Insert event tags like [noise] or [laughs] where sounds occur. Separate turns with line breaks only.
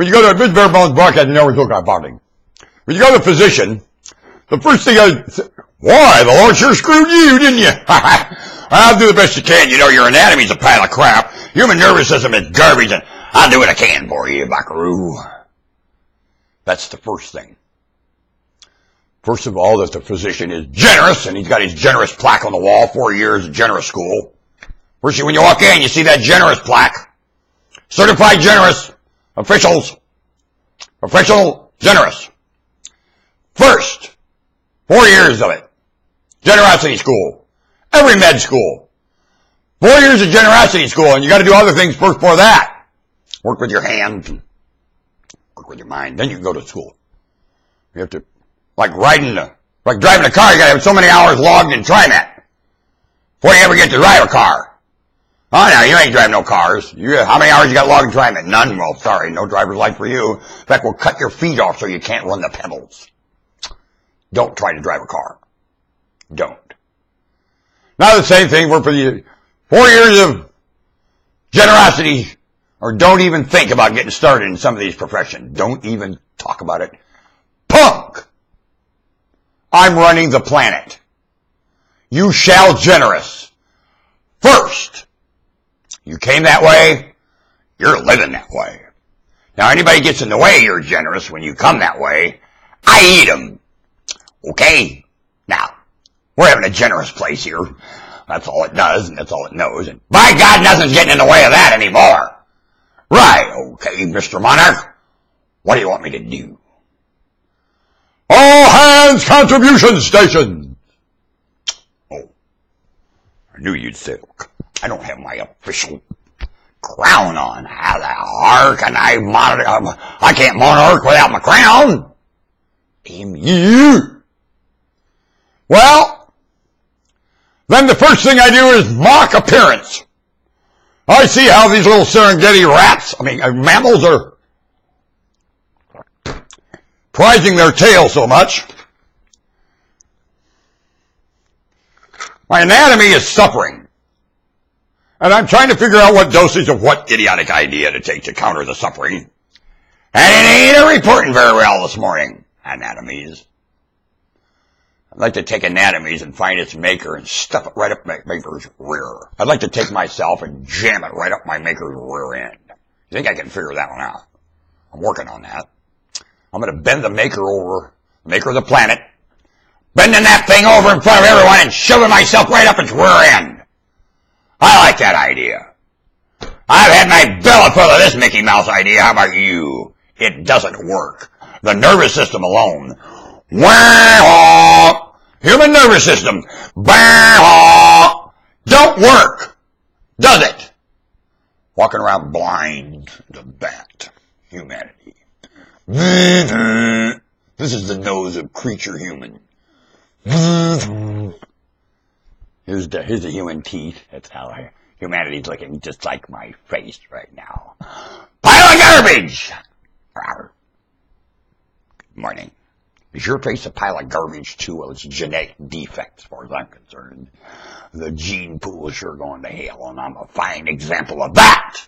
when you go to a Mr. Bare Bones Broadcast, you never talk about him. When you go to a physician, the first thing I why, the Lord sure screwed you, didn't you? [laughs] I'll do the best you can. You know, your anatomy's a pile of crap. Human nervous system is garbage, and I'll do what I can for you, buckaroo. That's the first thing. First of all, that the physician is generous, and he's got his generous plaque on the wall, four years of generous school. First, when you walk in, you see that generous plaque. Certified generous officials. Official generous. First, four years of it. Generosity school. Every med school. Four years of generosity school, and you gotta do other things first for that. Work with your hands, work with your mind, then you can go to school. You have to, like riding a, like driving a car, you gotta have so many hours logged in TriMet before you ever get to drive a car. Oh, now you ain't driving no cars. You, how many hours you got logged in TriMet? None. Well, sorry, no driver's life for you. In fact, we'll cut your feet off so you can't run the pedals. Don't try to drive a car. Don't. Now the same thing for the four years of generosity, or don't even think about getting started in some of these professions. Don't even talk about it. Punk! I'm running the planet. You shall generous. First. You came that way. You're living that way. Now anybody gets in the way, you're generous when you come that way. I eat them. Okay? Now, we're having a generous place here. That's all it does, and that's all it knows. And by God, nothing's getting in the way of that anymore. Right, okay, Mr. Monarch. What do you want me to do? All hands contribution station. Oh, I knew you'd say, I don't have my official crown on. How the heck can I monitor? I can't monarch without my crown. Damn you. Well, then the first thing I do is mock appearance. I see how these little Serengeti rats, I mean, uh, mammals are prizing their tail so much. My anatomy is suffering. And I'm trying to figure out what dosage of what idiotic idea to take to counter the suffering. And it ain't reporting very well this morning. Anatomies. I'd like to take anatomies and find its maker and stuff it right up my maker's rear. I'd like to take myself and jam it right up my maker's rear end. You think I can figure that one out? I'm working on that. I'm gonna bend the maker over, maker of the planet, bending that thing over in front of everyone and shoving myself right up its rear end. I like that idea. I've had my belly full of this Mickey Mouse idea. How about you? It doesn't work. The nervous system alone human nervous system. Don't work. Does it? Walking around blind, the bat, humanity. [laughs] This is the nose of creature human. [laughs] Here's the, here's the human teeth. That's how humanity's looking just like my face right now. Pile of garbage! Good morning. Is your face a pile of garbage too? Well, it's genetic defect as far as I'm concerned. The gene pool is sure going to hell, and I'm a fine example of that.